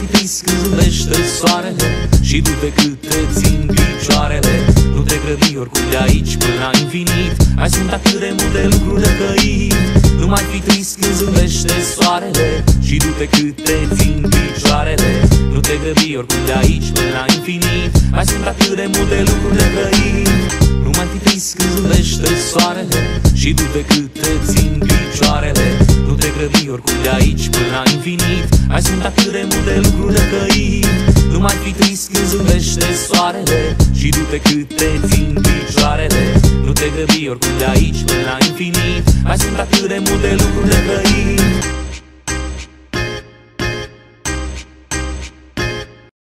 fi trist când zâmbește soarele Și du-te cât te țin picioarele. Nu te grăbi oricum de aici până la infinit. Mai sunt atât de multe lucruri de căit. Nu mai fi trist când zâmbește soarele Și du-te cât te țin picioarele. Nu te grăbi oricum de aici până la infinit. Mai sunt atât de multe lucruri de căit. Nu mai fi trist când zâmbește soarele Și du-te cât te țin picioarele. Nu te grăbi oricum de aici până la infinit Mai sunt atât de multe lucruri de căit. Nu mai fi trist când zâmbește soarele Și du-te cât te țin picioarele. Nu te grăbi oricum de aici până la infinit. Mai sunt atât de multe lucruri de căit